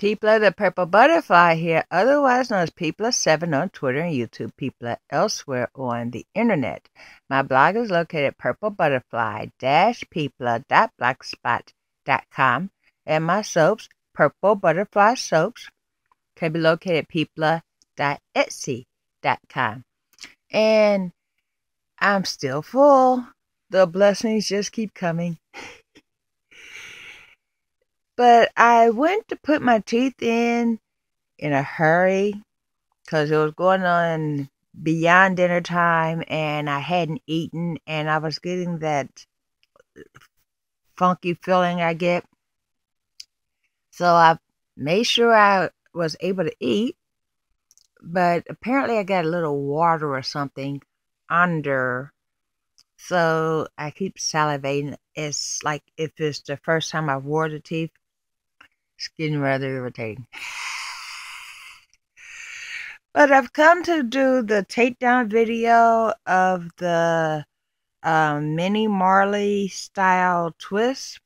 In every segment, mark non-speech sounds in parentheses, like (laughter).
Peepla the Purple Butterfly here, otherwise known as Peepla7 on Twitter and YouTube, Peepla elsewhere on the internet. My blog is located at purplebutterfly-peepla.blogspot.com and my soaps, Purple Butterfly Soaps, can be located at peepla.etsy.com. And I'm still full. The blessings just keep coming. But I went to put my teeth in in a hurry because it was going on beyond dinner time and I hadn't eaten and I was getting that funky feeling I get. So I made sure I was able to eat, but apparently I got a little water or something under. So I keep salivating. It's like if it's the first time I've wore the teeth. It's getting rather irritating. But I've come to do the takedown video of the um, Mini Marley style twist.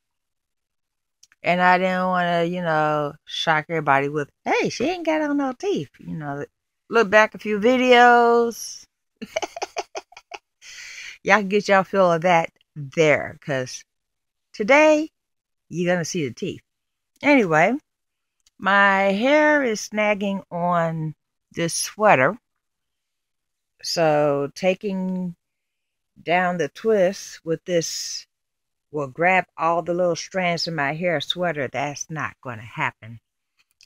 And I didn't want to, you know, shock everybody with, hey, she ain't got on no teeth. You know, look back a few videos. (laughs) y'all can get y'all feel of that there. Because today, you're going to see the teeth. Anyway, my hair is snagging on this sweater. So taking down the twist with this will grab all the little strands of my hair sweater. That's not going to happen.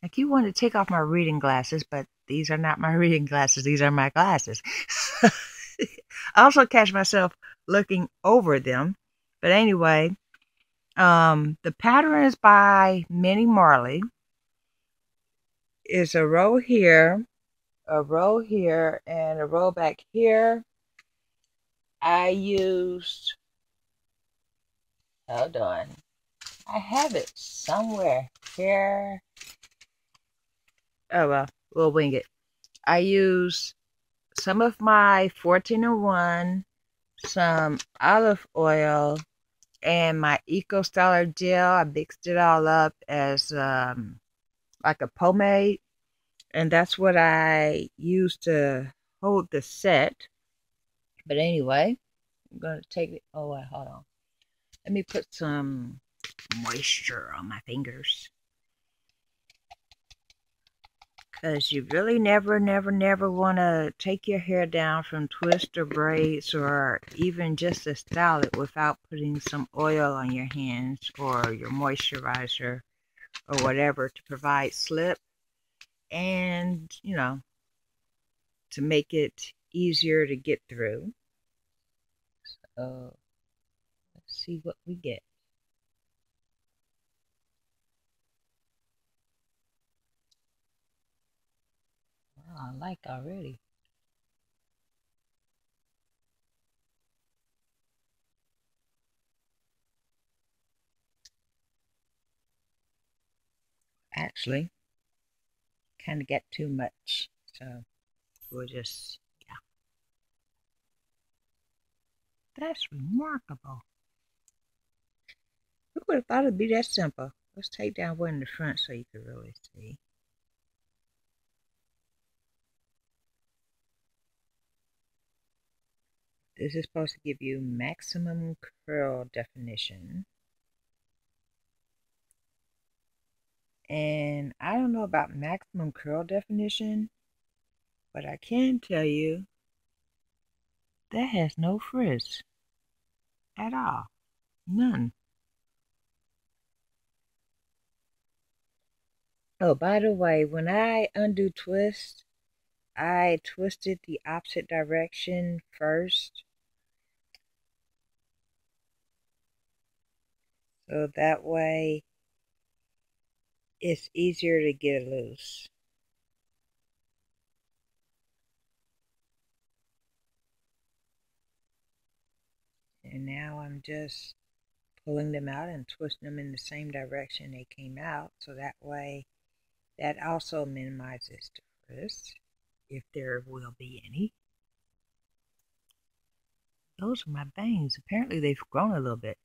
I keep wanting to take off my reading glasses, but these are not my (laughs) reading glasses. These are my glasses. (laughs) I also catch myself looking over them. But anyway, um, the pattern is by Mini Marley. Is a row here, a row here, and a row back here. I used, hold on, I have it somewhere here. Oh well, we'll wing it. I use some of my 14 and 1, some olive oil, and my Eco Styler gel. I mixed it all up as um, like a pomade, and that's what I used to hold the set. But anyway, I'm gonna take it. Oh, wait, hold on. Let me put some moisture on my fingers. Because you really never, never, never want to take your hair down from twist or braids or even just to style it without putting some oil on your hands or your moisturizer or whatever to provide slip and, you know, to make it easier to get through. So, let's see what we get. I like already. Actually, kind of get too much, so we'll just, yeah. That's remarkable. Who would have thought it'd be that simple? Let's take down one in the front so you can really see. This is supposed to give you maximum curl definition. And I don't know about maximum curl definition, but I can tell you that has no frizz at all. None. Oh, by the way, when I undo twist, I twisted the opposite direction first So that way it's easier to get loose. And now I'm just pulling them out and twisting them in the same direction they came out. So that way that also minimizes the frizz, if there will be any. Those are my bangs. Apparently they've grown a little bit.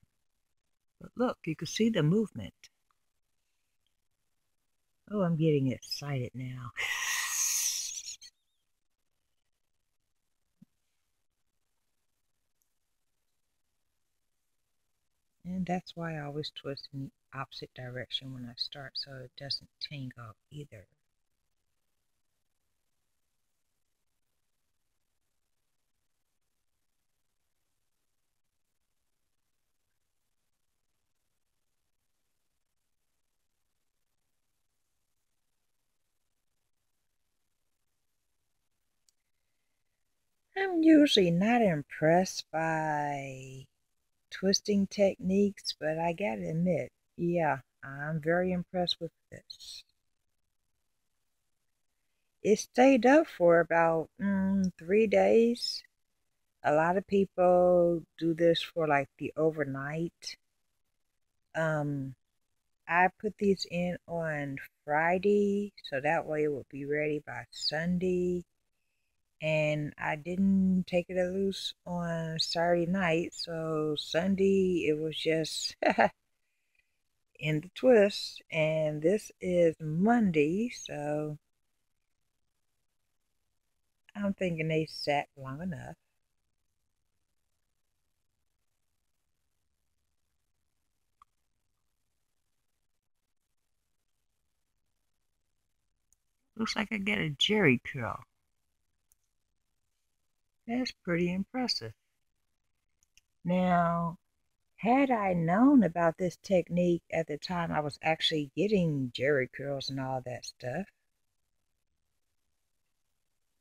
But look, you can see the movement. Oh, I'm getting excited now. And that's why I always twist in the opposite direction when I start so it doesn't tangle either. I'm usually not impressed by twisting techniques, but I gotta admit, yeah, I'm very impressed with this. It stayed up for about mm, three days. A lot of people do this for like the overnight. Um, I put these in on Friday, so that way it will be ready by Sunday and I didn't take it loose on Saturday night, so Sunday it was just (laughs) in the twist, and this is Monday, so I'm thinking they sat long enough. Looks like I get a Jheri curl. That's pretty impressive. Now, had I known about this technique at the time I was actually getting Jheri curls and all that stuff,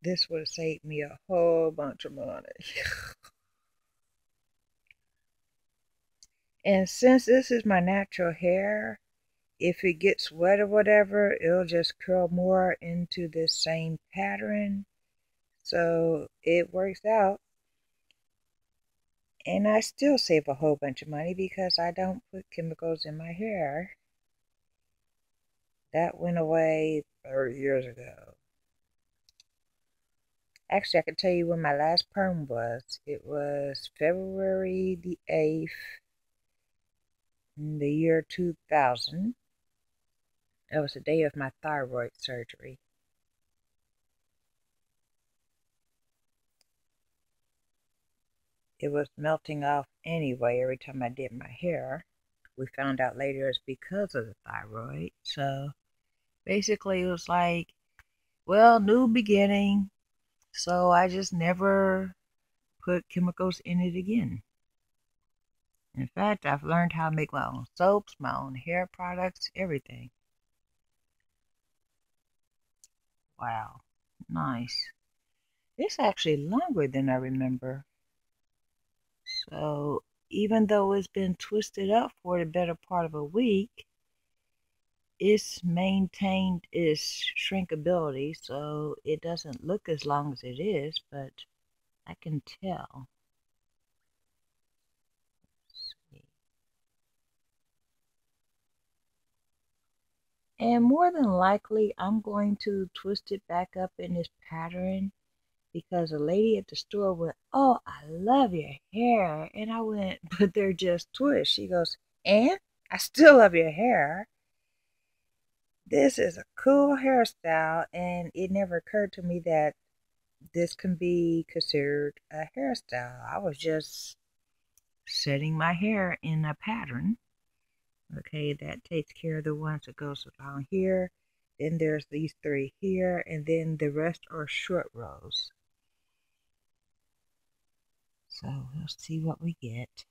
this would have saved me a whole bunch of money. (laughs) and since this is my natural hair, if it gets wet or whatever, it'll just curl more into this same pattern so it works out. And I still save a whole bunch of money because I don't put chemicals in my hair. That went away 30 years ago. Actually, I can tell you when my last perm was. It was February the 8th in the year 2000. That was the day of my thyroid surgery. It was melting off anyway every time I did my hair. We found out later it's because of the thyroid. So basically, it was like, well, new beginning. So I just never put chemicals in it again. In fact, I've learned how to make my own soaps, my own hair products, everything. Wow, nice. It's actually longer than I remember. So even though it's been twisted up for the better part of a week, it's maintained its shrinkability, so it doesn't look as long as it is, but I can tell. And more than likely, I'm going to twist it back up in this pattern because a lady at the store went, Oh, I love your hair. And I went, (laughs) But they're just twists. She goes, And I still love your hair. This is a cool hairstyle, and it never occurred to me that this can be considered a hairstyle. I was just setting my hair in a pattern. Okay, that takes care of the ones that goes along here. Then there's these three here, and then the rest are short rows. So we'll see what we get.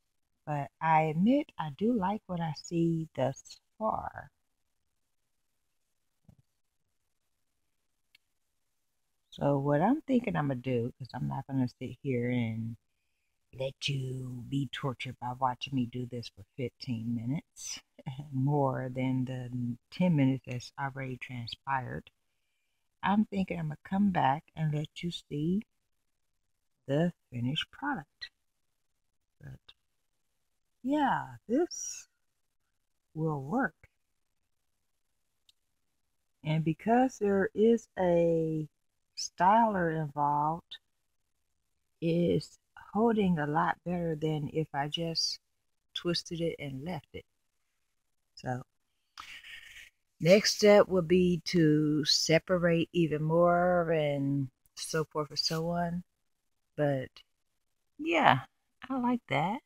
But I admit I do like what I see thus far. So what I'm thinking I'm going to do, because I'm not going to sit here and let you be tortured by watching me do this for 15 minutes, (laughs) more than the 10 minutes that's already transpired. I'm thinking I'm going to come back and let you see the finished product. But yeah, this will work. And because there is a styler involved, is holding a lot better than if I just twisted it and left it. So Next step will be to separate even more and so forth and so on. But yeah, I like that.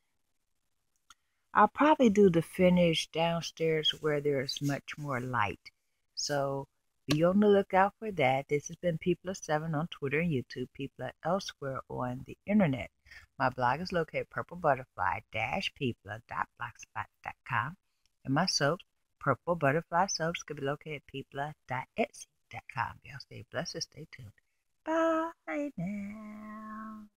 I'll probably do the finish downstairs where there's much more light. So be on the lookout for that. This has been People of Seven on Twitter and YouTube, Peepla elsewhere on the internet. My blog is located purple purplebutterfly-peepla.blogspot.com. And my soaps, Purple Butterfly Soaps, could be located at peepla.etsy.com. Y'all stay blessed and stay tuned. Bye now.